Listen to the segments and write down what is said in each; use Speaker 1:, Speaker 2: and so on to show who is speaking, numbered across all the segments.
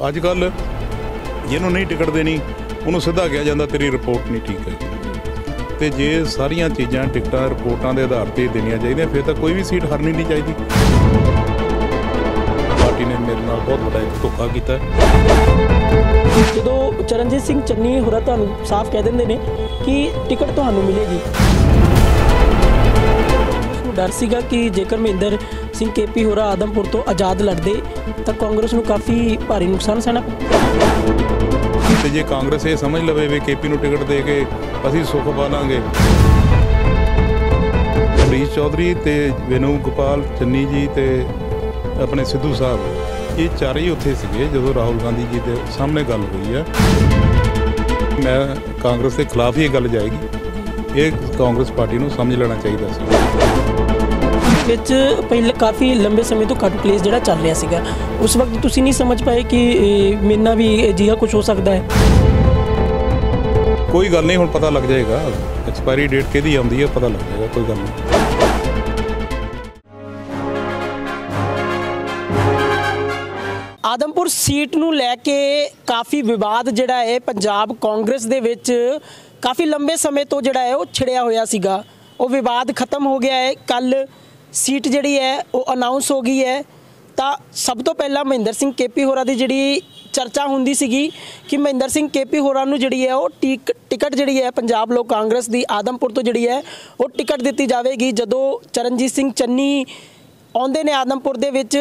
Speaker 1: ਅੱਜ ਕੱਲ ਜਿਹਨੂੰ ਨਹੀਂ ਟਿਕਟ ਦੇਣੀ ਉਹਨੂੰ ਸਿੱਧਾ ਕਿਹਾ ਜਾਂਦਾ, ਤੇਰੀ ਰਿਪੋਰਟ ਨਹੀਂ ਠੀਕ ਹੈ ਤੇ ਜੇ ਸਾਰੀਆਂ ਚੀਜ਼ਾਂ ਟਿਕਟਾਂ, ਰਿਪੋਰਟਾਂ ਦੇ ਆਧਾਰ ਤੇ ਦੇਣੀਆਂ ਚਾਹੀਦੀਆਂ, ਫਿਰ ਤਾਂ ਕੋਈ ਵੀ ਸੀਟ ਹਰਨੀ ਨਹੀਂ ਚਾਹੀਦੀ। ਪਾਰਟੀ ਨੇ ਮੇਰੇ ਨਾਲ ਬਹੁਤ ਵੱਡਾ ਇੱਕ ਧੋਖਾ ਕੀਤਾ।
Speaker 2: ਜਦੋਂ ਚਰਨਜੀਤ ਸਿੰਘ ਚੰਨੀ ਹੋਰਾਂ ਤੁਹਾਨੂੰ ਸਾਫ਼ ਕਹਿ ਦਿੰਦੇ ਨੇ ਕਿ ਟਿਕਟ ਤੁਹਾਨੂੰ ਮਿਲੇਗੀ ਡਰ ਸੀਗਾ ਕਿ ਜੇਕਰ ਮਹਿੰਦਰ ਸਿੰਘ ਕੇਪੀ ਹੋਰਾਂ ਆਦਮਪੁਰ ਤੋਂ ਆਜ਼ਾਦ ਲੜਦੇ, ਤਾਂ ਕਾਂਗਰਸ ਨੂੰ ਕਾਫੀ ਭਾਰੀ ਨੁਕਸਾਨ ਸਹਿਣਾ ਪਊ।
Speaker 1: ਤੇ ਜੇ ਕਾਂਗਰਸ ਇਹ ਸਮਝ ਲਵੇ ਵੀ ਕੇਪੀ ਨੂੰ ਟਿਕਟ ਦੇ ਕੇ ਅਸੀਂ ਸੁੱਖ ਪਾਲਾਂਗੇ। ਹਰੀਸ਼ ਚੌਧਰੀ ਤੇ ਵਿਨੂ ਗੋਪਾਲ, ਚੰਨੀ ਜੀ ਤੇ ਆਪਣੇ ਸਿੱਧੂ ਸਾਹਿਬ, ਇਹ ਚਾਰੇ ਹੀ ਉੱਥੇ ਸੀਗੇ ਜਦੋਂ ਰਾਹੁਲ ਗਾਂਧੀ ਜੀ ਦੇ ਸਾਹਮਣੇ ਗੱਲ ਹੋਈ ਹੈ ਮੈਂ ਕਾਂਗਰਸ ਦੇ ਖਿਲਾਫ ਹੀ ਇਹ ਗੱਲ ਜਾਏਗੀ। ਇਹ ਕਾਂਗਰਸ ਪਾਰਟੀ ਨੂੰ ਸਮਝ ਲੈਣਾ ਚਾਹੀਦਾ ਸੀ।
Speaker 2: ਵਿੱਚ ਪਹਿਲੇ ਕਾਫੀ ਲੰਬੇ ਸਮੇਂ ਤੋਂ ਕੱਟ ਪਲੇਸ ਜਿਹੜਾ ਚੱਲ ਰਿਹਾ ਸੀਗਾ। ਉਸ ਵਕਤ ਤੁਸੀਂ ਨਹੀਂ ਸਮਝ ਪਾਏ ਕਿ ਮੇਰੇ ਨਾਲ ਵੀ ਅਜਿਹਾ ਕੁਝ ਹੋ ਸਕਦਾ ਹੈ?
Speaker 1: ਕੋਈ ਗੱਲ ਨਹੀਂ ਹੁਣ ਪਤਾ ਲੱਗ ਜਾਏਗਾ। ਐਕਸਪਾਇਰੀ ਡੇਟ ਕਿਹਦੀ ਆਉਂਦੀ ਹੈ ਪਤਾ ਲੱਗ ਜਾਏਗਾ ਕੋਈ ਗੱਲ ਨਹੀਂ।
Speaker 2: ਆਦਮਪੁਰ ਸੀਟ ਨੂੰ ਲੈ ਕੇ ਕਾਫੀ ਵਿਵਾਦ ਜਿਹੜਾ ਹੈ ਪੰਜਾਬ ਕਾਂਗਰਸ ਦੇ ਵਿੱਚ ਕਾਫੀ ਲੰਬੇ ਸਮੇਂ ਤੋਂ ਜਿਹੜਾ ਹੈ ਉਹ ਛਿੜਿਆ ਹੋਇਆ ਸੀਗਾ। ਉਹ ਵਿਵਾਦ ਖਤਮ ਹੋ ਗਿਆ ਹੈ। ਕੱਲ ਸੀਟ ਜਿਹੜੀ ਹੈ, ਉਹ ਅਨਾਉਂਸ ਹੋ ਗਈ ਹੈ। ਤਾਂ ਸਭ ਤੋਂ ਪਹਿਲਾਂ ਮਹਿੰਦਰ ਸਿੰਘ ਕੇਪੀ ਹੋਰਾਂ ਦੀ ਜਿਹੜੀ ਚਰਚਾ ਹੁੰਦੀ ਸੀਗੀ ਕਿ ਮਹਿੰਦਰ ਸਿੰਘ ਕੇਪੀ ਹੋਰਾਂ ਨੂੰ ਜਿਹੜੀ ਹੈ, ਉਹ ਟਿਕ, ਟਿਕਟ ਜਿਹੜੀ ਹੈ, ਪੰਜਾਬ ਲੋਕ ਕਾਂਗਰਸ ਦੀ ਆਦਮਪੁਰ ਤੋਂ ਜਿਹੜੀ ਹੈ, ਉਹ ਟਿਕਟ ਦਿੱਤੀ ਜਾਵੇਗੀ। ਜਦੋਂ ਚਰਨਜੀਤ ਸਿੰਘ ਚੰਨੀ ਆਉਂਦੇ ਨੇ ਆਦਮਪੁਰ ਦੇ ਵਿੱਚ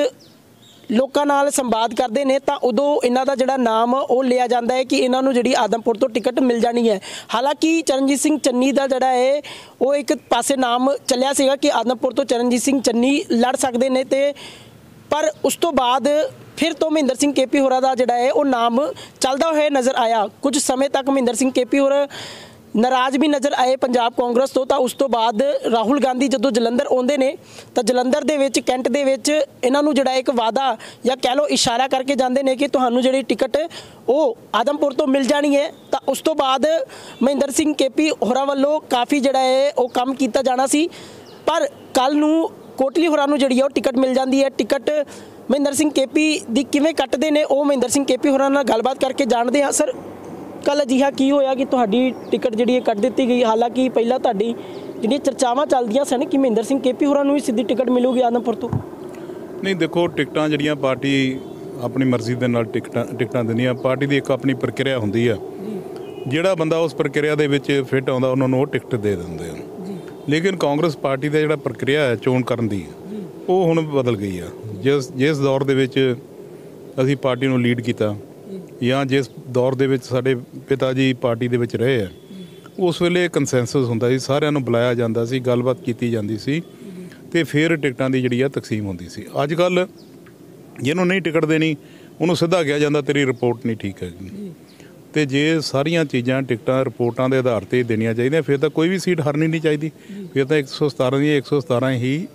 Speaker 2: ਲੋਕਾਂ ਨਾਲ ਸੰਵਾਦ ਕਰਦੇ ਨੇ, ਤਾਂ ਉਦੋਂ ਇਹਨਾਂ ਦਾ ਜਿਹੜਾ ਨਾਮ ਉਹ ਲਿਆ ਜਾਂਦਾ ਹੈ ਕਿ ਇਹਨਾਂ ਨੂੰ ਜਿਹੜੀ ਆਦਮਪੁਰ ਤੋਂ ਟਿਕਟ ਮਿਲ ਜਾਣੀ ਹੈ। ਹਾਲਾਂਕਿ ਚਰਨਜੀਤ ਸਿੰਘ ਚੰਨੀ ਦਾ ਜਿਹੜਾ ਹੈ, ਉਹ ਇੱਕ ਪਾਸੇ ਨਾਮ ਚੱਲਿਆ ਸੀਗਾ ਕਿ ਆਦਮਪੁਰ ਤੋਂ ਚਰਨਜੀਤ ਸਿੰਘ ਚੰਨੀ ਲੜ ਸਕਦੇ ਨੇ ਤੇ ਪਰ ਉਸ ਤੋਂ ਬਾਅਦ ਫਿਰ ਤੋਂ ਮਹਿੰਦਰ ਸਿੰਘ ਕੇਪੀ ਹੋਰਾਂ ਦਾ ਜਿਹੜਾ ਹੈ, ਉਹ ਨਾਮ ਚੱਲਦਾ ਹੋਇਆ ਨਜ਼ਰ ਆਇਆ। ਕੁਝ ਸਮੇਂ ਤੱਕ ਮਹਿੰਦਰ ਸਿੰਘ ਕੇਪੀ ਹੋਰ ਨਾਰਾਜ਼ ਵੀ ਨਜ਼ਰ ਆਏ ਪੰਜਾਬ ਕਾਂਗਰਸ ਤੋਂ, ਤਾਂ ਉਸ ਤੋਂ ਬਾਅਦ ਰਾਹੁਲ ਗਾਂਧੀ ਜਦੋਂ ਜਲੰਧਰ ਆਉਂਦੇ ਨੇ, ਤਾਂ ਜਲੰਧਰ ਦੇ ਵਿੱਚ, ਕੈਂਟ ਦੇ ਵਿੱਚ ਇਹਨਾਂ ਨੂੰ ਜਿਹੜਾ ਇੱਕ ਵਾਅਦਾ ਜਾਂ ਕਹਿ ਲਓ ਇਸ਼ਾਰਾ ਕਰਕੇ ਜਾਂਦੇ ਨੇ ਕਿ ਤੁਹਾਨੂੰ ਜਿਹੜੀ ਟਿਕਟ ਉਹ ਆਦਮਪੁਰ ਤੋਂ ਮਿਲ ਜਾਣੀ ਹੈ। ਤਾਂ ਉਸ ਤੋਂ ਬਾਅਦ ਮਹਿੰਦਰ ਸਿੰਘ ਕੇਪੀ ਹੋਰਾਂ ਵੱਲੋਂ ਕਾਫੀ ਜਿਹੜਾ ਹੈ ਉਹ ਕੰਮ ਕੀਤਾ ਜਾਣਾ ਸੀ। ਪਰ ਕੱਲ ਨੂੰ ਕੋਟਲੀ ਹੋਰਾਂ ਨੂੰ ਜਿਹੜੀ ਹੈ ਉਹ ਟਿਕਟ ਮਿਲ ਜਾਂਦੀ ਹੈ। ਟਿਕਟ ਮਹਿੰਦਰ ਸਿੰਘ ਕੇਪੀ ਦੀ ਕਿਵੇਂ ਕੱਟਦੇ ਨੇ, ਉਹ ਮਹਿੰਦਰ ਸਿੰਘ ਕੇਪੀ ਹੋਰਾਂ ਨਾਲ ਗੱਲਬਾਤ ਕਰਕੇ ਜਾਣਦੇ ਹਾਂ। ਸਰ ਕੱਲ ਅਜਿਹਾ ਕੀ ਹੋਇਆ ਕਿ ਤੁਹਾਡੀ ਟਿਕਟ ਜਿਹੜੀ ਹੈ ਕੱਟ ਦਿੱਤੀ ਗਈ? ਹਾਲਾਂਕਿ ਪਹਿਲਾਂ ਤੁਹਾਡੀ ਜਿਹੜੀਆਂ ਚਰਚਾਵਾਂ ਚੱਲਦੀਆਂ ਸਨ ਕਿ ਮਹਿੰਦਰ ਸਿੰਘ ਕੇਪੀ ਹੋਰਾਂ ਨੂੰ ਹੀ ਸਿੱਧੀ ਟਿਕਟ ਮਿਲੂਗੀ ਆਦਮਪੁਰ ਤੋਂ?
Speaker 1: ਨਹੀਂ ਦੇਖੋ ਟਿਕਟਾਂ ਜਿਹੜੀਆਂ ਪਾਰਟੀ ਆਪਣੀ ਮਰਜ਼ੀ ਦੇ ਨਾਲ ਟਿਕਟਾਂ ਟਿਕਟਾਂ ਦਿੰਦੀਆਂ। ਪਾਰਟੀ ਦੀ ਇੱਕ ਆਪਣੀ ਪ੍ਰਕਿਰਿਆ ਹੁੰਦੀ ਆ। ਜਿਹੜਾ ਬੰਦਾ ਉਸ ਪ੍ਰਕਿਰਿਆ ਦੇ ਵਿੱਚ ਫਿੱਟ ਆਉਂਦਾ ਉਹਨਾਂ ਨੂੰ ਉਹ ਟਿਕਟ ਦੇ ਦਿੰਦੇ ਆ। ਲੇਕਿਨ ਕਾਂਗਰਸ ਪਾਰਟੀ ਦਾ ਜਿਹੜਾ ਪ੍ਰਕਿਰਿਆ ਹੈ ਚੋਣ ਕਰਨ ਦੀ ਉਹ ਹੁਣ ਬਦਲ ਗਈ ਆ। ਜਿਸ ਜਿਸ ਦੌਰ ਦੇ ਵਿੱਚ ਅਸੀਂ ਪਾਰਟੀ ਨੂੰ ਲੀਡ ਕੀਤਾ ਜਾਂ ਜਿਸ ਦੌਰ ਦੇ ਵਿੱਚ ਸਾਡੇ ਪਿਤਾ ਜੀ ਪਾਰਟੀ ਦੇ ਵਿੱਚ ਰਹੇ ਆ ਉਸ ਵੇਲੇ ਕੰਸੈਂਸਸ ਹੁੰਦਾ ਸੀ ਸਾਰਿਆਂ ਨੂੰ ਬੁਲਾਇਆ ਜਾਂਦਾ ਸੀ ਗੱਲਬਾਤ ਕੀਤੀ ਜਾਂਦੀ ਸੀ ਤੇ ਫਿਰ ਟਿਕਟਾਂ ਦੀ ਜਿਹੜੀ ਆ ਤਕਸੀਮ ਹੁੰਦੀ ਸੀ। ਅੱਜ ਕੱਲ ਜਿਹਨੂੰ ਨਹੀਂ ਟਿਕਟ ਦੇਣੀ ਉਹਨੂੰ ਸਿੱਧਾ ਕਿਹਾ ਜਾਂਦਾ ਤੇਰੀ ਰਿਪੋਰਟ ਨਹੀਂ ਠੀਕ ਹੈਗੀ। ਤੇ ਜੇ ਸਾਰੀਆਂ ਚੀਜ਼ਾਂ ਟਿਕਟਾਂ ਰਿਪੋਰਟਾਂ ਦੇ ਆਧਾਰ ਤੇ ਦੇਣੀਆਂ ਚਾਹੀਦੀਆਂ ਫਿਰ ਤਾਂ ਕੋਈ ਵੀ ਸੀਟ ਹਰਨੀ ਨਹੀਂ ਚਾਹੀਦੀ। ਫਿਰ ਤਾਂ 117 ਦੀਆਂ 117 ਹੀ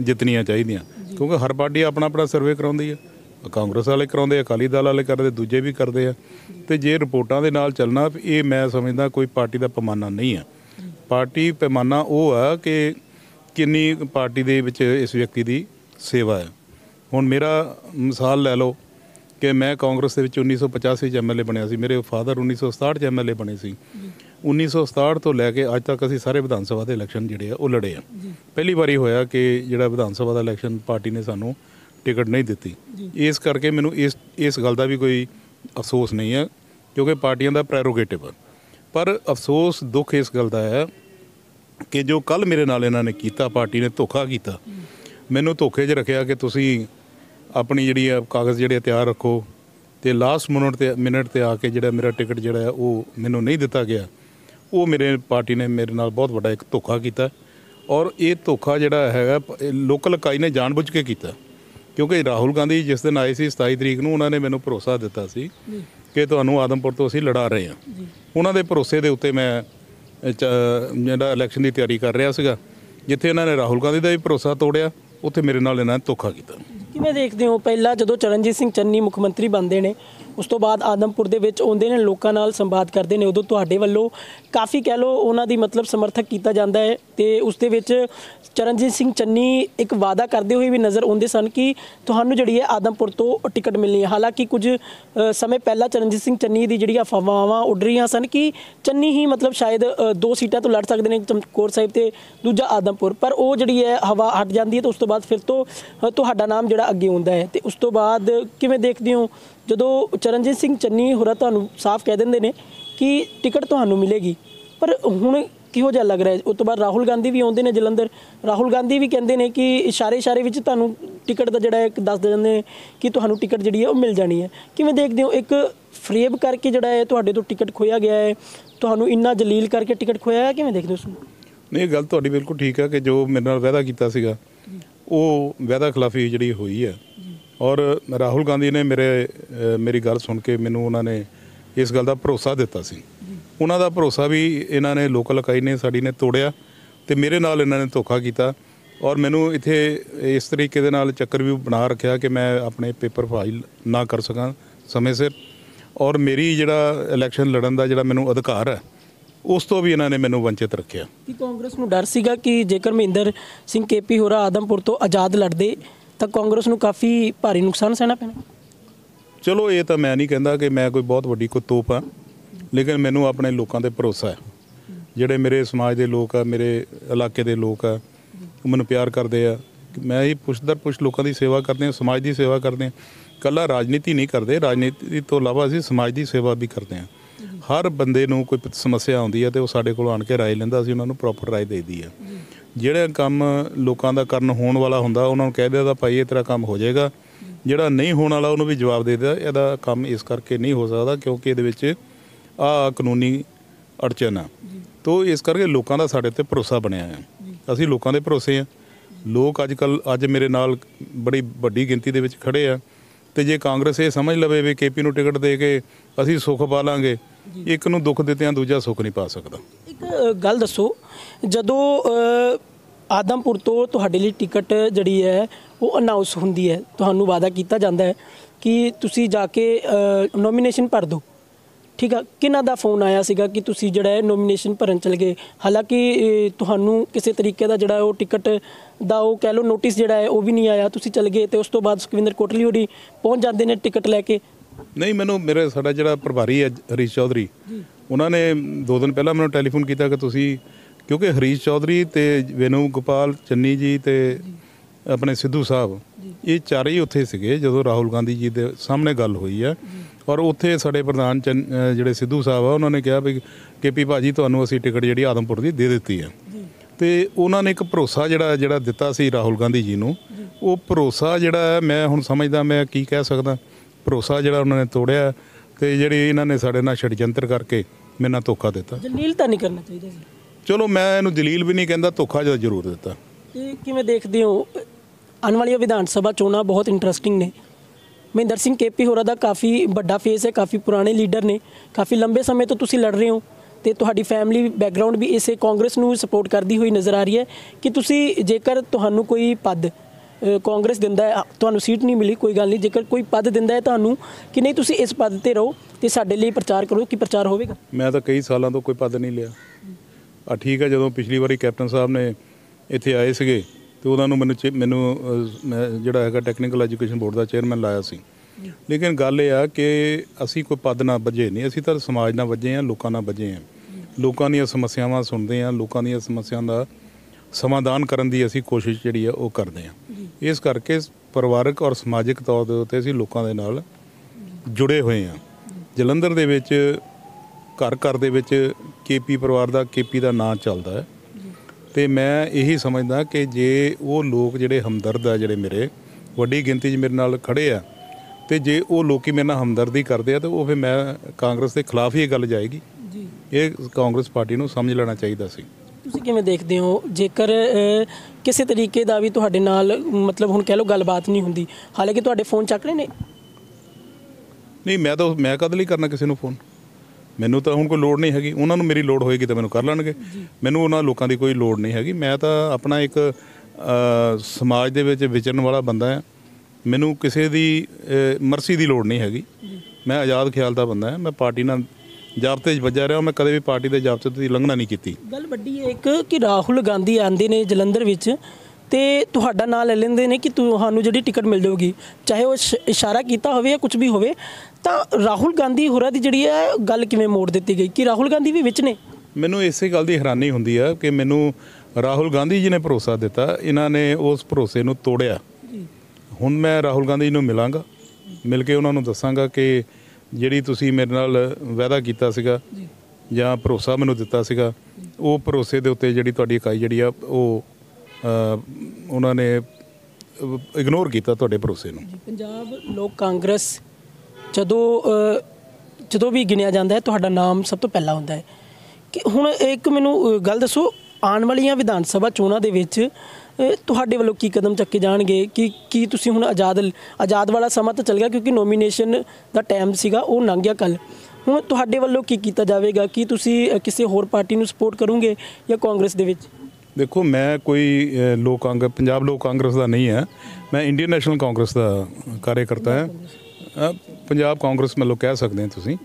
Speaker 1: ਜਿੱਤਣੀਆਂ ਚਾਹੀਦੀਆਂ ਕਿਉਂਕਿ ਹਰ ਪਾਰਟੀ ਆਪਣਾ ਆਪਣਾ ਸਰਵੇ ਕਰਾਉਂਦੀ ਹੈ ਕਾਂਗਰਸ ਵਾਲੇ ਕਰਾਉਂਦੇ ਆ ਅਕਾਲੀ ਦਲ ਵਾਲੇ ਕਰਦੇ ਦੂਜੇ ਵੀ ਕਰਦੇ ਆ। ਤੇ ਜੇ ਰਿਪੋਰਟਾਂ ਦੇ ਨਾਲ ਚੱਲਣਾ ਇਹ ਮੈਂ ਸਮਝਦਾ ਕੋਈ ਪਾਰਟੀ ਦਾ ਪੈਮਾਨਾ ਨਹੀਂ ਆ। ਪਾਰਟੀ ਪੈਮਾਨਾ ਉਹ ਆ ਕਿ ਕਿੰਨੀ ਪਾਰਟੀ ਦੇ ਵਿੱਚ ਇਸ ਵਿਅਕਤੀ ਦੀ ਸੇਵਾ ਹੈ ਹੁਣ ਮੇਰਾ ਮਿਸਾਲ ਲੈ ਲਓ ਕਿ ਮੈਂ ਕਾਂਗਰਸ ਦੇ ਵਿੱਚ 1985 ਚ ਐਮਐਲਏ ਬਣਿਆ ਸੀ। ਮੇਰੇ ਫਾਦਰ 1967 ਚ ਐਮਐਲਏ ਬਣੇ ਸੀ। 1967 ਤੋਂ ਲੈ ਕੇ ਅੱਜ ਤੱਕ ਅਸੀਂ ਸਾਰੇ ਵਿਧਾਨ ਸਭਾ ਦੇ ਇਲੈਕਸ਼ਨ ਜਿਹੜੇ ਆ ਉਹ ਲੜੇ ਆ। ਪਹਿਲੀ ਵਾਰੀ ਹੋਇਆ ਕਿ ਜਿਹੜਾ ਵਿਧਾਨ ਸਭਾ ਦਾ ਇਲੈਕਸ਼ਨ ਪਾਰਟੀ ਨੇ ਸਾਨੂੰ ਟਿਕਟ ਨਹੀਂ ਦਿੱਤੀ। ਇਸ ਕਰਕੇ ਮੈਨੂੰ ਇਸ ਇਸ ਗੱਲ ਦਾ ਵੀ ਕੋਈ ਅਫਸੋਸ ਨਹੀਂ ਹੈ ਕਿਉਂਕਿ ਪਾਰਟੀਆਂ ਦਾ ਪ੍ਰੈਰੋਗੇਟਿਵ ਹੈ ਪਰ ਅਫਸੋਸ ਦੁੱਖ ਇਸ ਗੱਲ ਦਾ ਹੈ ਕਿ ਜੋ ਕੱਲ ਮੇਰੇ ਨਾਲ ਇਹਨਾਂ ਨੇ ਕੀਤਾ ਪਾਰਟੀ ਨੇ ਧੋਖਾ ਕੀਤਾ ਮੈਨੂੰ ਧੋਖੇ 'ਚ ਰੱਖਿਆ ਕਿ ਤੁਸੀਂ ਆਪਣੀ ਜਿਹੜੀ ਆ ਕਾਗਜ਼ ਜਿਹੜੇ ਤਿਆਰ ਰੱਖੋ ਤੇ ਲਾਸਟ ਮਿੰਟ ਤੇ ਮਿੰਟ ਤੇ ਆ ਕੇ ਜਿਹੜਾ ਮੇਰਾ ਟਿਕਟ ਜਿਹੜਾ ਹੈ ਉਹ ਮੈਨੂੰ ਨਹੀਂ ਦਿੱਤਾ ਗਿਆ। ਉਹ ਮੇਰੇ ਪਾਰਟੀ ਨੇ ਮੇਰੇ ਨਾਲ ਬਹੁਤ ਵੱਡਾ ਇੱਕ ਧੋਖਾ ਕੀਤਾ। ਔਰ ਇਹ ਧੋਖਾ ਜਿਹੜਾ ਹੈਗਾ ਲੋਕਲ ਇਕਾਈ ਨੇ ਜਾਣਬੁੱਝ ਕੇ ਕੀਤਾ। ਕਿਉਂਕਿ ਰਾਹੁਲ ਗਾਂਧੀ ਜਿਸ ਦਿਨ ਆਏ ਸੀ 27 ਤਰੀਕ ਨੂੰ ਉਹਨਾਂ ਨੇ ਮੈਨੂੰ ਭਰੋਸਾ ਦਿੱਤਾ ਸੀ ਕਿ ਤੁਹਾਨੂੰ ਆਦਮਪੁਰ ਤੋਂ ਅਸੀਂ ਲੜਾ ਰਹੇ ਹਾਂ। ਉਹਨਾਂ ਦੇ ਭਰੋਸੇ ਦੇ ਉੱਤੇ ਮੈਂ ਜਿਹੜਾ ਇਲੈਕਸ਼ਨ ਦੀ ਤਿਆਰੀ ਕਰ ਰਿਹਾ ਸੀਗਾ ਜਿੱਥੇ ਇਹਨਾਂ ਨੇ ਰਾਹੁਲ ਗਾਂਧੀ ਦਾ ਵੀ ਭਰੋਸਾ ਤੋੜਿਆ ਉੱਥੇ ਮੇਰੇ ਨਾਲ ਇਹਨਾਂ ਨੇ ਧੋਖਾ ਕੀਤਾ।
Speaker 2: ਕਿਵੇਂ ਦੇਖਦੇ ਹੋ? ਪਹਿਲਾਂ ਜਦੋਂ ਚਰਨਜੀਤ ਸਿੰਘ ਚੰਨੀ ਮੁੱਖ ਮੰਤਰੀ ਬਣਦੇ ਨੇ ਉਸ ਤੋਂ ਬਾਅਦ ਆਦਮਪੁਰ ਦੇ ਵਿੱਚ ਆਉਂਦੇ ਨੇ, ਲੋਕਾਂ ਨਾਲ ਸੰਵਾਦ ਕਰਦੇ ਨੇ। ਉਦੋਂ ਤੁਹਾਡੇ ਵੱਲੋਂ ਕਾਫੀ ਕਹਿ ਲਓ ਉਹਨਾਂ ਦੀ ਮਤਲਬ ਸਮਰਥਕ ਕੀਤਾ ਜਾਂਦਾ ਹੈ ਤੇ ਉਸ ਦੇ ਵਿੱਚ ਚਰਨਜੀਤ ਸਿੰਘ ਚੰਨੀ ਇੱਕ ਵਾਅਦਾ ਕਰਦੇ ਹੋਏ ਵੀ ਨਜ਼ਰ ਆਉਂਦੇ ਸਨ ਕਿ ਤੁਹਾਨੂੰ ਜਿਹੜੀ ਹੈ ਆਦਮਪੁਰ ਤੋਂ ਟਿਕਟ ਮਿਲਣੀ ਹੈ। ਹਾਲਾਂਕਿ ਕੁਝ ਸਮੇਂ ਪਹਿਲਾਂ ਚਰਨਜੀਤ ਸਿੰਘ ਚੰਨੀ ਦੀ ਜਿਹੜੀ ਅਫਵਾਹਾਂ ਉੱਡ ਰਹੀਆਂ ਸਨ ਕਿ ਚੰਨੀ ਹੀ ਮਤਲਬ ਸ਼ਾਇਦ ਦੋ ਸੀਟਾਂ ਤੋਂ ਲੜ ਸਕਦੇ ਨੇ ਚਮਕੌਰ ਸਾਹਿਬ ਤੇ ਦੂਜਾ ਆਦਮਪੁਰ। ਪਰ ਉਹ ਜਿਹੜੀ ਹੈ ਹਵਾ ਹਟ ਜਾਂਦੀ ਹੈ ਤੇ ਉਸ ਤੋਂ ਬਾਅਦ ਫਿਰ ਤੋਂ ਤੁਹਾਡਾ ਨਾਮ ਜਿਹੜਾ ਅੱਗੇ ਆਉਂਦਾ ਹੈ। ਤੇ ਉਸ ਤੋਂ ਬਾਅਦ ਕਿਵੇਂ ਦੇਖਦੇ ਹੋ ਜਦੋਂ ਚਰਨਜੀਤ ਸਿੰਘ ਚੰਨੀ ਹੋਰਾਂ ਤੁਹਾਨੂੰ ਸਾਫ਼ ਕਹਿ ਦਿੰਦੇ ਨੇ ਕਿ ਟਿਕਟ ਤੁਹਾਨੂੰ ਮਿਲੇਗੀ, ਪਰ ਹੁਣ ਕਿਹੋ ਜਿਹਾ ਲੱਗ ਰਿਹਾ ਹੈ? ਉਸ ਤੋਂ ਬਾਅਦ ਰਾਹੁਲ ਗਾਂਧੀ ਵੀ ਆਉਂਦੇ ਨੇ ਜਲੰਧਰ। ਰਾਹੁਲ ਗਾਂਧੀ ਵੀ ਕਹਿੰਦੇ ਨੇ ਕਿ ਇਸ਼ਾਰੇ ਇਸ਼ਾਰੇ ਵਿੱਚ ਤੁਹਾਨੂੰ ਟਿਕਟ ਦਾ ਜਿਹੜਾ ਇੱਕ ਦੱਸ ਦਿੰਦੇ ਨੇ ਕਿ ਤੁਹਾਨੂੰ ਟਿਕਟ ਜਿਹੜੀ ਹੈ ਉਹ ਮਿਲ ਜਾਣੀ ਹੈ। ਕਿਵੇਂ ਦੇਖਦੇ ਹੋ? ਇੱਕ ਫਰੇਬ ਕਰਕੇ ਜਿਹੜਾ ਹੈ ਤੁਹਾਡੇ ਤੋਂ ਟਿਕਟ ਖੋਇਆ ਗਿਆ ਹੈ। ਤੁਹਾਨੂੰ ਇੰਨਾ ਜਲੀਲ ਕਰਕੇ ਟਿਕਟ ਖੋਇਆ ਹੈ? ਕਿਵੇਂ ਦੇਖਦੇ ਹੋ ਉਸ ਨੂੰ?
Speaker 1: ਨਹੀਂ, ਇਹ ਗੱਲ ਤੁਹਾਡੀ ਬਿਲਕੁਲ ਠੀਕ ਹੈ ਕਿ ਜੋ ਮੇਰੇ ਨਾਲ ਵਾਅਦਾ ਕੀਤਾ ਸੀਗਾ, ਉਹ ਵਾਅਦਾ ਖਿਲਾਫੀ ਜਿਹੜੀ ਹੋਈ ਹੈ। ਔਰ ਰਾਹੁਲ ਗਾਂਧੀ ਨੇ ਮੇਰੇ ਮੇਰੀ ਗੱਲ ਸੁਣ ਕੇ ਮੈਨੂੰ ਉਹਨਾਂ ਨੇ ਇਸ ਗੱਲ ਦਾ ਭਰੋਸਾ ਦਿੱਤਾ ਸੀ। ਉਹਨਾਂ ਦਾ ਭਰੋਸਾ ਵੀ ਇਹਨਾਂ ਨੇ ਲੋਕਲ ਇਕਾਈ ਨੇ, ਸਾਡੀ ਨੇ ਤੋੜਿਆ ਤੇ ਮੇਰੇ ਨਾਲ ਇਹਨਾਂ ਨੇ ਧੋਖਾ ਕੀਤਾ ਔਰ ਮੈਨੂੰ ਇੱਥੇ ਇਸ ਤਰੀਕੇ ਦੇ ਨਾਲ ਚੱਕਰ ਵੀ ਬਣਾ ਰੱਖਿਆ ਕਿ ਮੈਂ ਆਪਣੇ ਪੇਪਰ ਫਾਈਲ ਨਾ ਕਰ ਸਕਾਂ ਸਮੇਂ ਸਿਰ। ਔਰ ਮੇਰੀ ਜਿਹੜਾ ਇਲੈਕਸ਼ਨ ਲੜਨ ਦਾ ਜਿਹੜਾ ਮੈਨੂੰ ਅਧਿਕਾਰ ਹੈ, ਉਸ ਤੋਂ ਵੀ ਇਹਨਾਂ ਨੇ ਮੈਨੂੰ ਵੰਚਿਤ ਰੱਖਿਆ।
Speaker 2: ਕਿ ਕਾਂਗਰਸ ਨੂੰ ਡਰ ਸੀਗਾ ਕਿ ਜੇਕਰ ਮਹਿੰਦਰ ਸਿੰਘ ਕੇਪੀ ਹੋਰਾ ਆਦਮਪੁਰ ਤੋਂ ਆਜ਼ਾਦ ਲੜਦੇ ਤਾਂ ਕਾਂਗਰਸ ਨੂੰ ਕਾਫੀ ਭਾਰੀ ਨੁਕਸਾਨ ਸਹਿਣਾ ਪੈਣਾ।
Speaker 1: ਚਲੋ, ਇਹ ਤਾਂ ਮੈਂ ਨਹੀਂ ਕਹਿੰਦਾ ਕਿ ਮੈਂ ਕੋਈ ਬਹੁਤ ਵੱਡੀ ਕੋਈ ਤੋਪ ਆ ਲੇਕਿਨ ਮੈਨੂੰ ਆਪਣੇ ਲੋਕਾਂ ਤੇ ਭਰੋਸਾ ਹੈ। ਜਿਹੜੇ ਮੇਰੇ ਸਮਾਜ ਦੇ ਲੋਕ ਆ, ਮੇਰੇ ਇਲਾਕੇ ਦੇ ਲੋਕ ਆ, ਉਹ ਮੈਨੂੰ ਪਿਆਰ ਕਰਦੇ ਆ। ਮੈਂ ਹੀ ਪੁੱਛਦਰ ਪੁੱਛ ਲੋਕਾਂ ਦੀ ਸੇਵਾ ਕਰਦੇ ਆ ਸਮਾਜ ਦੀ ਸੇਵਾ ਕਰਦੇ ਆ ਕੱਲਾ ਰਾਜਨੀਤੀ ਨਹੀਂ ਕਰਦੇ, ਰਾਜਨੀਤੀ ਤੋਂ ਇਲਾਵਾ ਅਸੀਂ ਸਮਾਜ ਦੀ ਸੇਵਾ ਵੀ ਕਰਦੇ ਆ ਹਰ ਬੰਦੇ ਨੂੰ ਕੋਈ ਸਮੱਸਿਆ ਆਉਂਦੀ ਹੈ ਤੇ ਉਹ ਸਾਡੇ ਕੋਲ ਆਣ ਕੇ ਰਾਏ ਲੈਂਦਾ, ਅਸੀਂ ਉਹਨਾਂ ਨੂੰ ਪ੍ਰੋਪਰ ਰਾਏ ਦੇਈਦੀ ਆ ਜਿਹੜਾ ਕੰਮ ਲੋਕਾਂ ਦਾ ਕਰਨ ਹੋਣ ਵਾਲਾ ਹੁੰਦਾ, ਉਹਨਾਂ ਨੂੰ ਕਹਿ ਦਿਆ ਭਾਈ ਇਹ ਤੇਰਾ ਕੰਮ ਹੋ ਜਾਏਗਾ। ਜਿਹੜਾ ਨਹੀਂ ਹੋਣ ਵਾਲਾ, ਉਹਨੂੰ ਵੀ ਜਵਾਬ ਦੇ ਦਿਆ, ਇਹਦਾ ਕੰਮ ਇਸ ਕਰਕੇ ਨਹੀਂ ਹੋ ਸਕਦਾ ਕਿਉਂਕਿ ਇਹਦੇ ਵਿੱਚ ਆ ਕਾਨੂੰਨੀ ਅੜਚਨ ਆ। ਤੋ ਇਸ ਕਰਕੇ ਲੋਕਾਂ ਦਾ ਸਾਡੇ ਤੇ ਭਰੋਸਾ ਬਣਿਆ ਹੈ ਅਸੀਂ ਲੋਕਾਂ ਦੇ ਭਰੋਸੇ ਆ। ਲੋਕ ਅੱਜ ਕੱਲ ਅੱਜ ਮੇਰੇ ਨਾਲ ਬੜੀ ਵੱਡੀ ਗਿਣਤੀ ਦੇ ਵਿੱਚ ਖੜੇ ਆ। ਤੇ ਜੇ ਕਾਂਗਰਸ ਇਹ ਸਮਝ ਲਵੇ ਵੀ ਕੇਪੀ ਨੂੰ ਟਿਕਟ ਦੇ ਕੇ ਅਸੀਂ ਸੁੱਖ ਪਾ ਲਾਂਗੇ ਇੱਕ ਨੂੰ ਦੁੱਖ ਦਿੱਤਿਆਂ ਦੂਜਾ ਸੁੱਖ ਨਹੀਂ ਪਾ ਸਕਦਾ।
Speaker 2: ਇੱਕ ਗੱਲ ਦੱਸੋ ਜਦੋਂ ਆਦਮਪੁਰ ਤੋਂ ਤੁਹਾਡੇ ਲਈ ਟਿਕਟ ਜਿਹੜੀ ਹੈ ਉਹ ਅਨਾਉਂਸ ਹੁੰਦੀ ਹੈ ਤੁਹਾਨੂੰ ਵਾਅਦਾ ਕੀਤਾ ਜਾਂਦਾ ਹੈ ਕਿ ਤੁਸੀਂ ਜਾ ਕੇ ਨੋਮੀਨੇਸ਼ਨ ਭਰ ਦਿਓ। ਠੀਕ ਆ? ਕਿਹਨਾਂ ਦਾ ਫੋਨ ਆਇਆ ਸੀਗਾ ਕਿ ਤੁਸੀਂ ਜਿਹੜਾ ਹੈ ਨੋਮੀਨੇਸ਼ਨ ਭਰਨ ਚਲ ਗਏ? ਹਾਲਾਂਕਿ ਤੁਹਾਨੂੰ ਕਿਸੇ ਤਰੀਕੇ ਦਾ ਜਿਹੜਾ ਉਹ ਟਿਕਟ ਦਾ ਉਹ ਕਹਿ ਲਓ ਨੋਟਿਸ ਜਿਹੜਾ ਹੈ ਉਹ ਵੀ ਨਹੀਂ ਆਇਆ। ਤੁਸੀਂ ਚਲ ਗਏ ਤੇ ਉਸ ਤੋਂ ਬਾਅਦ ਸੁਖਵਿੰਦਰ ਕੋਟਲੀ ਹੋਰੀ ਪਹੁੰਚ ਜਾਂਦੇ ਨੇ ਟਿਕਟ ਲੈ ਕੇ।
Speaker 1: ਨਹੀਂ ਮੈਨੂੰ ਮੇਰੇ ਸਾਡਾ ਜਿਹੜਾ ਪ੍ਰਭਾਰੀ ਹੈ ਹਰੀਸ਼ ਚੌਧਰੀ ਉਹਨਾਂ ਨੇ ਦੋ ਦਿਨ ਪਹਿਲਾਂ ਮੈਨੂੰ ਟੈਲੀਫੋਨ ਕੀਤਾ ਕਿ ਤੁਸੀਂ ਕਿਉਂਕਿ ਹਰੀਸ਼ ਚੌਧਰੀ ਤੇ ਵੇਨੂ ਗੋਪਾਲ ਚੰਨੀ ਜੀ ਤੇ ਆਪਣੇ ਸਿੱਧੂ ਸਾਹਿਬ ਇਹ ਚਾਰੇ ਹੀ ਉੱਥੇ ਸੀਗੇ ਜਦੋਂ ਰਾਹੁਲ ਗਾਂਧੀ ਜੀ ਦੇ ਸਾਹਮਣੇ ਗੱਲ ਹੋਈ ਹੈ। ਔਰ ਉੱਥੇ ਸਾਡੇ ਪ੍ਰਧਾਨ ਜਿਹੜੇ ਸਿੱਧੂ ਸਾਹਿਬ ਆ ਉਹਨਾਂ ਨੇ ਕਿਹਾ ਵੀ ਕੇਪੀ ਭਾਜੀ ਤੁਹਾਨੂੰ ਅਸੀਂ ਟਿਕਟ ਜਿਹੜੀ ਆਦਮਪੁਰ ਦੀ ਦੇ ਦਿੱਤੀ ਹੈ। ਤੇ ਉਹਨਾਂ ਨੇ ਇੱਕ ਭਰੋਸਾ ਜਿਹੜਾ ਜਿਹੜਾ ਦਿੱਤਾ ਸੀ ਰਾਹੁਲ ਗਾਂਧੀ ਜੀ ਨੂੰ ਉਹ ਭਰੋਸਾ ਜਿਹੜਾ ਮੈਂ ਹੁਣ ਸਮਝਦਾ ਮੈਂ ਕੀ ਕਹਿ ਸਕਦਾ ਭਰੋਸਾ ਜਿਹੜਾ ਉਹਨਾਂ ਨੇ ਤੋੜਿਆ ਤੇ ਜਿਹੜੀ ਇਹਨਾਂ ਨੇ ਸਾਡੇ ਨਾਲ ਛੜਯੰਤਰ ਕਰਕੇ ਮੇਰੇ ਨਾਲ ਧੋਖਾ ਦਿੱਤਾ।
Speaker 2: ਜਲੀਲ ਤਾਂ ਨਹੀਂ ਕਰਨਾ ਚਾਹੀਦਾ ਸੀ
Speaker 1: ਚਲੋ ਮੈਂ ਇਹਨੂੰ ਜਲੀਲ ਵੀ ਨਹੀਂ ਕਹਿੰਦਾ ਧੋਖਾ ਜਿਹਾ ਜ਼ਰੂਰ ਦਿੱਤਾ।
Speaker 2: ਤੇ ਕਿਵੇਂ ਦੇਖਦੇ ਹੋ? ਆਉਣ ਵਾਲੀਆਂ ਵਿਧਾਨ ਸਭਾ ਚੋਣਾਂ ਬਹੁਤ ਇੰਟਰਸਟਿੰਗ ਨੇ। ਮਹਿੰਦਰ ਸਿੰਘ ਕੇਪੀ ਹੋਰਾਂ ਦਾ ਕਾਫੀ ਵੱਡਾ ਫੇਸ ਹੈ ਕਾਫੀ ਪੁਰਾਣੇ ਲੀਡਰ ਨੇ। ਕਾਫੀ ਲੰਬੇ ਸਮੇਂ ਤੋਂ ਤੁਸੀਂ ਲੜ ਰਹੇ ਹੋ ਤੇ ਤੁਹਾਡੀ ਫੈਮਿਲੀ ਬੈਕਗ੍ਰਾਉਂਡ ਵੀ ਇਸੇ ਕਾਂਗਰਸ ਨੂੰ ਸਪੋਰਟ ਕਰਦੀ ਹੋਈ ਨਜ਼ਰ ਆ ਰਹੀ ਹੈ। ਕਿ ਤੁਸੀਂ ਜੇਕਰ ਤੁਹਾਨੂੰ ਕੋਈ ਪਦ ਕਾਂਗਰਸ ਦਿੰਦਾ ਹੈ, ਤੁਹਾਨੂੰ ਸੀਟ ਨਹੀਂ ਮਿਲੀ, ਕੋਈ ਗੱਲ ਨਹੀਂ, ਜੇਕਰ ਕੋਈ ਪਦ ਦਿੰਦਾ ਹੈ ਤੁਹਾਨੂੰ, ਕਿ ਨਹੀਂ ਤੁਸੀਂ ਇਸ ਪਦ ਤੇ ਰਹੋ ਤੇ ਸਾਡੇ ਲਈ ਪ੍ਰਚਾਰ ਕਰੋ, ਕਿ ਪ੍ਰਚਾਰ ਹੋਵੇਗਾ?
Speaker 1: ਮੈਂ ਤਾਂ ਕਈ ਸਾਲਾਂ ਤੋਂ ਕੋਈ ਪਦ ਨਹੀਂ ਲਿਆ। ਆ ਠੀਕ ਹੈ, ਜਦੋਂ ਪਿਛਲੀ ਵਾਰੀ ਕੈਪਟਨ ਸਾਹਿਬ ਨੇ ਇੱਥੇ ਆਏ ਸੀਗੇ, ਤੇ ਉਹਨਾਂ ਨੂੰ ਮੈਨੂੰ ਚੇ- ਮੈਨੂੰ ਜਿਹੜਾ ਹੈਗਾ ਟੈਕਨੀਕਲ ਐਜੂਕੇਸ਼ਨ ਬੋਰਡ ਦਾ ਚੇਅਰਮੈਨ ਲਾਇਆ ਸੀ। ਲੇਕਿਨ ਗੱਲ ਇਹ ਆ ਕਿ ਅਸੀਂ ਕੋਈ ਪਦ ਨਾਲ ਵਜੇ ਨਹੀਂ, ਅਸੀਂ ਤਾਂ ਸਮਾਜ ਨਾਲ ਵੱਜੇ ਆ ਲੋਕਾਂ ਨਾਲ ਵੱਜੇ ਆ ਲੋਕਾਂ ਦੀਆਂ ਸਮੱਸਿਆਵਾਂ ਸੁਣਦੇ ਆ ਲੋਕਾਂ ਦੀਆਂ ਸਮੱਸਿਆਵਾਂ ਦਾ ਸਮਾਧਾਨ ਕਰਨ ਦੀ ਅਸੀਂ ਕੋਸ਼ਿਸ਼ ਜਿਹੜੀ ਆ ਉਹ ਕਰਦੇ ਆ ਇਸ ਕਰਕੇ ਪਰਿਵਾਰਕ ਔਰ ਸਮਾਜਿਕ ਤੌਰ ਦੇ ਉੱਤੇ ਅਸੀਂ ਲੋਕਾਂ ਦੇ ਨਾਲ ਜੁੜੇ ਹੋਏ ਆ ਜਲੰਧਰ ਦੇ ਵਿੱਚ ਘਰ ਘਰ ਦੇ ਵਿੱਚ ਕੇਪੀ ਪਰਿਵਾਰ ਦਾ ਕੇਪੀ ਦਾ ਨਾਂ ਚੱਲਦਾ ਹੈ। ਤੇ ਮੈਂ ਇਹੀ ਸਮਝਦਾ ਕਿ ਜੇ ਉਹ ਲੋਕ ਜਿਹੜੇ ਹਮਦਰਦ ਆ ਜਿਹੜੇ ਮੇਰੇ ਵੱਡੀ ਗਿਣਤੀ 'ਚ ਮੇਰੇ ਨਾਲ ਖੜੇ ਆ ਤੇ ਜੇ ਉਹ ਲੋਕੀ ਮੇਰੇ ਨਾਲ ਹਮਦਰਦੀ ਕਰਦੇ ਆ ਤੇ ਉਹ ਫਿਰ ਮੈਂ ਕਾਂਗਰਸ ਦੇ ਖਿਲਾਫ ਹੀ ਇਹ ਗੱਲ ਜਾਏਗੀ।
Speaker 2: ਜੀ।
Speaker 1: ਇਹ ਕਾਂਗਰਸ ਪਾਰਟੀ ਨੂੰ ਸਮਝ ਲੈਣਾ ਚਾਹੀਦਾ ਸੀ।
Speaker 2: ਤੁਸੀਂ ਕਿਵੇਂ ਦੇਖਦੇ ਹੋ? ਜੇਕਰ ਕਿਸੇ ਤਰੀਕੇ ਦਾ ਵੀ ਤੁਹਾਡੇ ਨਾਲ ਮਤਲਬ ਹੁਣ ਕਹਿ ਲਓ ਗੱਲਬਾਤ ਨਹੀਂ ਹੁੰਦੀ ਹਾਲਾਂਕਿ ਤੁਹਾਡੇ ਫੋਨ ਚੱਕ ਰਹੇ ਨੇ?
Speaker 1: ਨਹੀਂ ਮੈਂ ਤਾਂ ਮੈਂ ਕਦ ਲਈ ਕਰਨਾ ਕਿਸੇ ਨੂੰ ਫੋਨ? ਮੈਨੂੰ ਤਾਂ ਹੁਣ ਕੋਈ ਲੋੜ ਨਹੀਂ ਹੈਗੀ। ਉਹਨਾਂ ਨੂੰ ਮੇਰੀ ਲੋੜ ਹੋਏਗੀ ਤਾਂ ਮੈਨੂੰ ਕਰ ਲੈਣਗੇ। ਮੈਨੂੰ ਉਹਨਾਂ ਲੋਕਾਂ ਦੀ ਕੋਈ ਲੋੜ ਨਹੀਂ ਹੈਗੀ। ਮੈਂ ਤਾਂ ਆਪਣਾ ਇੱਕ ਸਮਾਜ ਦੇ ਵਿੱਚ ਵਿਚਰਨ ਵਾਲਾ ਬੰਦਾ ਹਾਂ। ਮੈਨੂੰ ਕਿਸੇ ਦੀ ਮਰਸੀ ਦੀ ਲੋੜ ਨਹੀਂ ਹੈਗੀ। ਮੈਂ ਆਜ਼ਾਦ ਖਿਆਲ ਦਾ ਬੰਦਾ ਹਾਂ। ਮੈਂ ਪਾਰਟੀ ਨਾਲ ਜਾਬਤੇ 'ਚ ਵੱਜਾ ਰਿਹਾ ਮੈਂ ਕਦੇ ਵੀ ਪਾਰਟੀ ਦੇ ਜਾਬਤੇ ਤੋਂ ਲੰਘਣਾ ਨਹੀਂ ਕੀਤੀ।
Speaker 2: ਗੱਲ ਵੱਡੀ ਹੈ ਇੱਕ ਕਿ ਰਾਹੁਲ ਗਾਂਧੀ ਆਂਦੇ ਨੇ ਜਲੰਧਰ ਵਿੱਚ ਤੇ ਤੁਹਾਡਾ ਨਾਂ ਲੈ ਲੈਂਦੇ ਨੇ ਕਿ ਤੁਹਾਨੂੰ ਜਿਹੜੀ ਟਿਕਟ ਮਿਲ ਜਾਊਗੀ। ਚਾਹੇ ਉਹ ਇਸ਼- ਇਸ਼ਾਰਾ ਕੀਤਾ ਹੋਵੇ ਜਾਂ ਕੁਝ ਵੀ ਹੋਵੇ ਤਾਂ ਰਾਹੁਲ ਗਾਂਧੀ ਹੋਰਾਂ ਦੀ ਜਿਹੜੀ ਹੈ ਗੱਲ ਕਿਵੇਂ ਮੋੜ ਦਿੱਤੀ ਗਈ? ਕਿ ਰਾਹੁਲ ਗਾਂਧੀ ਵੀ ਵਿੱਚ ਨੇ?
Speaker 1: ਮੈਨੂੰ ਇਸੇ ਗੱਲ ਦੀ ਹੈਰਾਨੀ ਹੁੰਦੀ ਆ ਕਿ ਮੈਨੂੰ ਰਾਹੁਲ ਗਾਂਧੀ ਜੀ ਨੇ ਭਰੋਸਾ ਦਿੱਤਾ ਇਹਨਾਂ ਨੇ ਉਸ ਭਰੋਸੇ ਨੂੰ ਤੋੜਿਆ। ਹੁਣ ਮੈਂ ਰਾਹੁਲ ਗਾਂਧੀ ਜੀ ਨੂੰ ਮਿਲਾਂਗਾ ਮਿਲ ਕੇ ਉਹਨਾਂ ਨੂੰ ਦੱਸਾਂਗਾ ਕਿ ਜਿਹੜੀ ਤੁਸੀਂ ਮੇਰੇ ਨਾਲ ਵਾਅਦਾ ਕੀਤਾ ਸੀਗਾ ਜਾਂ। ਭਰੋਸਾ ਮੈਨੂੰ ਦਿੱਤਾ ਸੀਗਾ ਉਹ ਭਰੋਸੇ ਦੇ ਉੱਤੇ ਜਿਹੜੀ ਤੁਹਾਡੀ ਇਕਾਈ ਜਿਹੜੀ ਆ ਉਹ ਉਹਨਾਂ ਨੇ ਇਗਨੋਰ ਕੀਤਾ ਤੁਹਾਡੇ ਭਰੋਸੇ ਨੂੰ।
Speaker 2: ਪੰਜਾਬ ਲੋਕ ਕਾਂਗਰਸ ਜਦੋਂ ਜਦੋਂ ਵੀ ਗਿਣਿਆ ਜਾਂਦਾ ਹੈ ਤੁਹਾਡਾ ਨਾਮ ਸਭ ਤੋਂ ਪਹਿਲਾਂ ਹੁੰਦਾ ਹੈ। ਕਿ ਹੁਣ ਇੱਕ ਮੈਨੂੰ ਗੱਲ ਦੱਸੋ ਆਉਣ ਵਾਲੀਆਂ ਵਿਧਾਨ ਸਭਾ ਚੋਣਾਂ ਦੇ ਵਿੱਚ ਤੁਹਾਡੇ ਵੱਲੋਂ ਕੀ ਕਦਮ ਚੱਕੇ ਜਾਣਗੇ ਕਿ ਕੀ ਤੁਸੀਂ ਹੁਣ ਆਜ਼ਾਦ ਆਜ਼ਾਦ ਵਾਲਾ ਸਮਾਂ ਤਾਂ ਚੱਲ ਗਿਆ ਕਿਉਂਕਿ ਨੋਮੀਨੇਸ਼ਨ ਦਾ ਟਾਈਮ ਸੀਗਾ ਉਹ ਲੰਘ ਗਿਆ ਕੱਲ ਹੁਣ ਤੁਹਾਡੇ ਵੱਲੋਂ ਕੀ ਕੀਤਾ ਜਾਵੇਗਾ ਕੀ ਤੁਸੀਂ ਅ, ਕਿਸੇ ਹੋਰ ਪਾਰਟੀ ਨੂੰ ਸਪੋਰਟ ਕਰੋਗੇ ਜਾਂ ਕਾਂਗਰਸ ਦੇ ਵਿੱਚ
Speaker 1: ਦੇਖੋ ਮੈਂ ਕੋਈ ਅ, ਲੋਕ ਕਾਂਗਰਸ ਪੰਜਾਬ ਲੋਕ ਕਾਂਗਰਸ ਦਾ ਨਹੀਂ ਹੈ ਮੈਂ ਇੰਡੀਅਨ ਨੈਸ਼ਨਲ ਕਾਂਗਰਸ ਦਾ ਕਾਰਜਕਰਤਾ ਹਾਂ ਅ, ਪੰਜਾਬ ਕਾਂਗਰਸ ਮਤਲਬ ਕਹਿ ਸਕਦੇ ਹੋ ਤੁਸੀਂ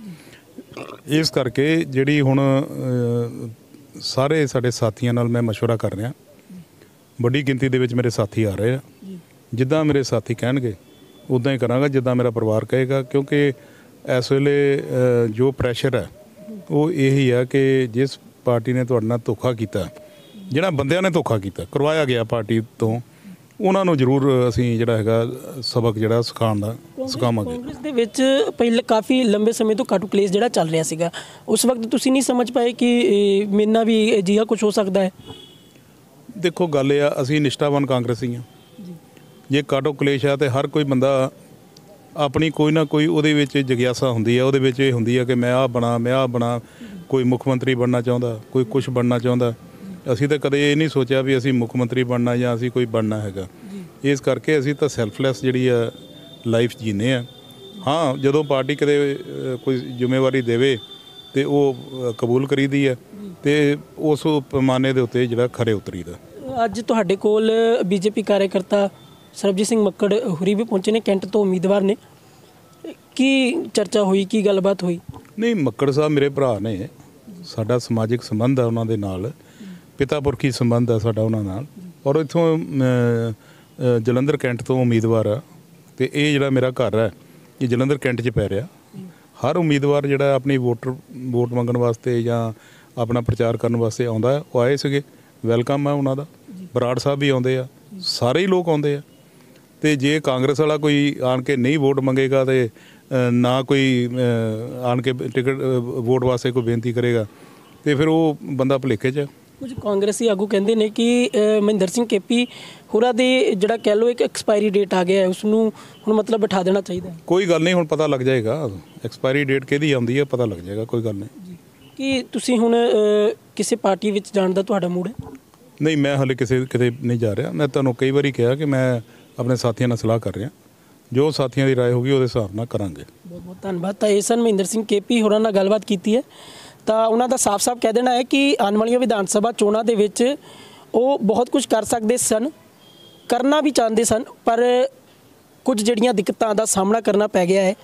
Speaker 1: ਇਸ ਕਰਕੇ ਜਿਹੜੀ ਹੁਣ ਅ, ਸਾਰੇ ਸਾਡੇ ਸਾਥੀਆਂ ਨਾਲ ਮੈਂ مشورہ ਕਰ ਰਿਹਾ ਵੱਡੀ ਗਿਣਤੀ ਦੇ ਵਿੱਚ ਮੇਰੇ ਸਾਥੀ ਆ ਰਹੇ ਆ। ਜਿੱਦਾਂ ਮੇਰੇ ਸਾਥੀ ਕਹਿਣਗੇ ਉਦਾਂ ਹੀ ਕਰਾਂਗਾ ਜਿੱਦਾਂ ਮੇਰਾ ਪਰਿਵਾਰ ਕਹੇਗਾ ਕਿਉਂਕਿ ਇਸ ਵੇਲੇ ਜੋ ਪ੍ਰੈਸ਼ਰ ਹੈ ਉਹ ਇਹੀ ਆ ਕਿ ਜਿਸ ਪਾਰਟੀ ਨੇ ਤੁਹਾਡੇ ਨਾਲ ਧੋਖਾ ਕੀਤਾ ਜਿਹੜਾ ਬੰਦਿਆਂ ਨੇ ਧੋਖਾ ਕੀਤਾ ਕਰਵਾਇਆ ਗਿਆ ਪਾਰਟੀ ਤੋਂ ਉਹਨਾਂ ਨੂੰ ਜ਼ਰੂਰ ਅਸੀਂ ਜਿਹੜਾ ਹੈਗਾ ਸਬਕ ਜਿਹੜਾ ਸਿਖਾਉਣ ਦਾ ਸਿਖਾਵਾਂਗੇ।
Speaker 2: ਕਾਂਗਰਸ ਦੇ ਵਿੱਚ ਪਹਿਲੇ ਕਾਫੀ ਲੰਬੇ ਸਮੇਂ ਤੋਂ ਕਾਟੂ ਕਲੇਸ਼ ਜਿਹੜਾ ਚੱਲ ਰਿਹਾ ਸੀਗਾ। ਉਸ ਵਕਤ ਤੁਸੀਂ ਨਹੀਂ ਸਮਝ ਪਾਏ ਕਿ ਨਾਲ ਵੀ ਅਜਿਹਾ ਕੁਝ ਹੋ ਸਕਦਾ ਹੈ।
Speaker 1: ਦੇਖੋ ਗੱਲ ਇਹ ਆ ਅਸੀਂ ਨਿਸ਼ਠਾਵਾਨ ਕਾਂਗਰਸੀ ਹਾਂ ਜੇ। ਕਾਟੋ ਕਲੇਸ਼ ਆ ਤੇ ਹਰ ਕੋਈ ਬੰਦਾ ਆਪਣੀ ਕੋਈ ਨਾ ਕੋਈ ਉਹਦੇ ਵਿੱਚ ਜਗਿਆਸਾ ਹੁੰਦੀ ਆ ਉਹਦੇ ਵਿੱਚ ਇਹ ਹੁੰਦੀ ਆ ਕਿ ਮੈਂ ਆਹ ਬਣਾ ਮੈਂ ਆਹ ਬਣਾ ਕੋਈ ਮੁੱਖ ਮੰਤਰੀ ਬਣਨਾ ਚਾਹੁੰਦਾ ਕੋਈ ਕੁਝ ਬਣਨਾ ਚਾਹੁੰਦਾ। ਅਸੀਂ ਤਾਂ ਕਦੇ ਇਹ ਨਹੀਂ ਸੋਚਿਆ ਵੀ ਅਸੀਂ ਮੁੱਖ ਮੰਤਰੀ ਬਣਨਾ ਜਾਂ ਅਸੀਂ ਕੋਈ ਬਣਨਾ ਹੈਗਾ। ਇਸ ਕਰਕੇ ਅਸੀਂ ਤਾਂ ਸੈਲਫਲੈਸ ਜਿਹੜੀ ਆ ਲਾਈਫ ਜੀਨੇ ਆ। ਹਾਂ ਜਦੋਂ ਪਾਰਟੀ ਕਦੇ ਕੋਈ ਜ਼ਿੰਮੇਵਾਰੀ ਦੇਵੇ ਤੇ ਉਹ ਕਬੂਲ ਕਰੀਦੀ ਆ ਤੇ ਉਸ ਪੈਮਾਨੇ ਦੇ ਉੱਤੇ ਜਿਹੜਾ ਖਰੇ ਉਤਰੀਦਾ।
Speaker 2: ਅੱਜ ਤੁਹਾਡੇ ਕੋਲ ਬੀਜੇਪੀ ਕਾਰਜਕਰਤਾ ਸਰਬਜੀਤ ਸਿੰਘ ਮੱਕੜ ਹੁਰੀ ਵੀ ਪਹੁੰਚੇ ਨੇ ਕੈਂਟ ਤੋਂ ਉਮੀਦਵਾਰ ਨੇ। ਕੀ ਚਰਚਾ ਹੋਈ ਕੀ ਗੱਲਬਾਤ ਹੋਈ?
Speaker 1: ਨਹੀਂ ਮੱਕੜ ਸਾਹਿਬ ਮੇਰੇ ਭਰਾ ਨੇ। ਸਾਡਾ ਸਮਾਜਿਕ ਸੰਬੰਧ ਆ ਉਹਨਾਂ ਦੇ ਨਾਲ। ਪਿਤਾ ਪੁਰਖੀ ਸੰਬੰਧ ਆ ਸਾਡਾ ਉਹਨਾਂ ਨਾਲ। ਔਰ ਇਥੋਂ ਜਲੰਧਰ ਕੈਂਟ ਤੋਂ ਉਮੀਦਵਾਰ ਆ। ਤੇ ਇਹ ਜਿਹੜਾ ਮੇਰਾ ਘਰ ਹੈ ਇਹ ਜਲੰਧਰ ਕੈਂਟ 'ਚ ਪੈ ਰਿਹਾ। ਹਰ ਉਮੀਦਵਾਰ ਜਿਹੜਾ ਆਪਣੀ ਵੋਟਰ ਵੋਟ ਮੰਗਣ ਵਾਸਤੇ ਜਾਂ ਆਪਣਾ ਪ੍ਰਚਾਰ ਕਰਨ ਵਾਸਤੇ ਆਉਂਦਾ ਹੈ, ਉਹ ਆਏ ਸੀਗੇ। ਵੈਲਕਮ ਆ ਉਹਨਾਂ ਦਾ। ਬਰਾੜ ਸਾਹਿਬ ਵੀ ਆਉਂਦੇ ਆ। ਸਾਰੇ ਹੀ ਲੋਕ ਆਉਂਦੇ ਆ। ਤੇ ਜੇ ਕਾਂਗਰਸ ਵਾਲਾ ਕੋਈ ਆਣ ਕੇ ਨਹੀਂ ਵੋਟ ਮੰਗੇਗਾ ਤੇ ਨਾ ਕੋਈ ਆਣ ਕੇ ਟਿਕਟ ਵੋਟ ਵਾਸਤੇ ਕੋਈ ਬੇਨਤੀ ਕਰੇਗਾ ਤੇ ਫਿਰ ਉਹ ਬੰਦਾ ਭੁਲੇਖੇ 'ਚ।
Speaker 2: ਕੁਝ ਕਾਂਗਰਸੀ ਆਗੂ ਕਹਿੰਦੇ ਨੇ ਕਿ ਅ, ਮਹਿੰਦਰ ਸਿੰਘ ਕੇਪੀ ਹੋਰਾਂ ਦੇ ਜਿਹੜਾ ਕਹਿ ਲਓ ਇੱਕ ਐਕਸਪਾਇਰੀ ਡੇਟ ਆ ਗਿਆ ਹੈ ਉਸ ਨੂੰ ਹੁਣ ਮਤਲਬ ਬਿਠਾ ਦੇਣਾ ਚਾਹੀਦਾ ਹੈ
Speaker 1: ਕੋਈ ਗੱਲ ਨਹੀਂ ਹੁਣ ਪਤਾ ਲੱਗ ਜਾਏਗਾ ਐਕਸਪਾਇਰੀ ਡੇਟ ਕਿਹਦੀ ਆਉਂਦੀ ਹੈ ਪਤਾ ਲੱਗ ਜਾਏਗਾ ਕੋਈ ਗੱਲ ਨਹੀਂ
Speaker 2: ਕਿ ਤੁਸੀਂ ਹੁਣ ਅ, ਕਿਸੇ ਪਾਰਟੀ ਵਿੱਚ ਜਾਣ ਦਾ ਤੁਹਾਡਾ ਮੂਡ ਹੈ
Speaker 1: ਨਹੀਂ ਮੈਂ ਹਲੇ ਕਿਸੇ ਕਿਤੇ ਨਹੀਂ ਜਾ ਰਿਹਾ ਮੈਂ ਤੁਹਾਨੂੰ ਕਈ ਵਾਰੀ ਕਿਹਾ ਕਿ ਮੈਂ ਆਪਣੇ ਸਾਥੀਆਂ ਨਾਲ ਸਲਾਹ ਕਰ ਰਿਹਾ ਜੋ ਸਾਥੀਆਂ ਦੀ رائے ਹੋਗੀ ਉਹਦੇ ਹਿਸਾਬ ਨਾਲ ਕਰਾਂਗੇ
Speaker 2: ਬਹੁਤ ਬਹੁਤ ਧੰਨਵਾਦ ਤਾਂ ਇਹ ਸਨ ਮਹਿੰਦਰ ਸਿੰਘ ਕੇਪੀ ਹੋਰਾਂ ਨਾਲ ਗੱਲਬਾਤ ਕੀਤੀ ਹੈ ਤਾਂ ਉਹਨਾਂ ਦਾ ਸਾਫ਼-ਸਾਫ਼ ਕਹਿ ਦੇਣਾ ਹੈ ਕਿ ਆਉਣ ਵਾਲੀਆਂ ਵਿਧਾਨ ਸਭਾ ਚੋਣਾਂ ਦੇ ਵਿੱਚ ਉਹ ਬਹੁਤ ਕੁਝ ਕਰ ਸਕਦੇ ਸਨ, ਕਰਨਾ ਵੀ ਚਾਹੁੰਦੇ ਸਨ, ਪਰ ਕੁਝ ਜਿਹੜੀਆਂ ਦਿੱਕਤਾਂ ਦਾ ਸਾਹਮਣਾ ਕਰਨਾ ਪੈ ਗਿਆ ਹੈ।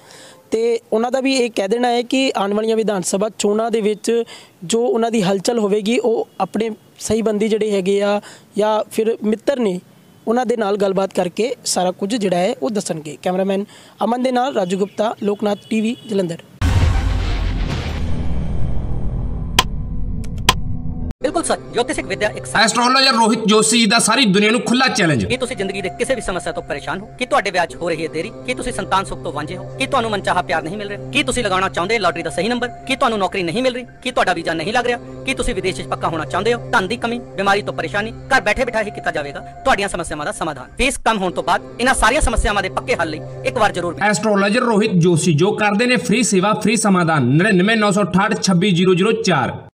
Speaker 2: ਤੇ ਉਹਨਾਂ ਦਾ ਵੀ ਇਹ ਕਹਿ ਦੇਣਾ ਹੈ ਕਿ ਆਉਣ ਵਾਲੀਆਂ ਵਿਧਾਨ ਸਭਾ ਚੋਣਾਂ ਦੇ ਵਿੱਚ ਜੋ ਉਹਨਾਂ ਦੀ ਹਲਚਲ ਹੋਵੇਗੀ, ਉਹ ਆਪਣੇ ਸਹੀ ਬੰਦੀ ਜਿਹੜੇ ਹੈਗੇ ਆ ਜਾਂ ਫਿਰ ਮਿੱਤਰ ਨੇ, ਉਹਨਾਂ ਦੇ ਨਾਲ ਗੱਲਬਾਤ ਕਰਕੇ ਸਾਰਾ ਕੁਝ ਜਿਹੜਾ ਹੈ ਉਹ ਦੱਸਣਗੇ। ਕੈਮਰਾਮੈਨ ਅਮਨ ਦੇ ਨਾਲ ਰਾਜੂ ਗੁਪਤਾ, ਲੋਕਨਾਥ ਟੀਵੀ, ਜਲੰਧਰ।
Speaker 3: ਬਿਲਕੁਲ ਸੱਚ ਜੋਤਿਸ਼ਿਕ ਵਿਦਿਆ ਇੱਕ
Speaker 4: ਐਸਟ੍ਰੋਲੋਜਰ ਰੋਹਿਤ ਜੋਸ਼ੀ ਜੀ ਦਾ ਸਾਰੀ ਦੁਨੀਆ ਨੂੰ ਖੁੱਲਾ ਚੈਲੰਜ
Speaker 3: ਕੀ ਤੁਸੀਂ ਜ਼ਿੰਦਗੀ ਦੇ ਕਿਸੇ ਵੀ ਸਮੱਸਿਆ ਤੋਂ ਪਰੇਸ਼ਾਨ ਹੋ? ਕੀ ਤੁਹਾਡੇ ਵਿਆਹ 'ਚ ਹੋ ਰਹੀ ਹੈ ਦੇਰੀ? ਕੀ ਤੁਸੀਂ ਸੰਤਾਨ ਸੁੱਖ ਤੋਂ ਵਾਂਝੇ ਹੋ? ਕੀ ਤੁਹਾਨੂੰ ਮਨਚਾਹਾ ਪਿਆਰ ਨਹੀਂ ਮਿਲ ਰਿਹਾ? ਕੀ ਤੁਸੀਂ ਲਗਾਉਣਾ ਚਾਹੁੰਦੇ ਲਾਟਰੀ ਦਾ ਸਹੀ ਨੰਬਰ ਕੀ ਤੁਹਾਨੂੰ ਨੌਕਰੀ ਨਹੀਂ ਮਿਲ ਰਹੀ? ਕੀ ਤੁਹਾਡਾ ਵੀਜ਼ਾ ਨਹੀਂ ਲੱਗ ਰਿਹਾ? ਕੀ ਤੁਸੀਂ ਵਿਦੇਸ਼ 'ਚ ਪੱਕਾ ਹੋਣਾ ਚਾਹੁੰਦੇ ਹੋ? ਧਨ ਦੀ ਕਮੀ ਬਿਮਾਰੀ ਤੋਂ ਪਰੇਸ਼ਾਨੀ ਘਰ ਬੈਠੇ ਬਿਠਾਏ ਹੀ ਕੀਤਾ ਜਾਵੇਗਾ ਤੁਹਾਡੀਆਂ ਸਮੱਸਿਆਵਾਂ ਦਾ ਸਮਾਧਾਨ। ਫੀਸ ਕਮ ਹੋਣ ਤੋਂ ਬਾਅਦ ਇਹਨਾਂ ਸਾਰੀਆਂ ਸਮੱਸਿਆਵਾਂ ਦੇ ਪੱਕੇ ਹੱਲ ਲਈ ਇੱਕ ਵਾਰ ਜ਼ਰੂਰ
Speaker 4: ਐਸਟ੍ਰੋਲੋਜਰ ਰੋਹਿਤ ਜੋਸ਼ੀ ਜੋ ਕਰਦੇ ਨੇ ਫ੍ਰੀ ਸੇਵਾ ਫ੍ਰੀ ਸਮਾਧਾਨ 99968 26004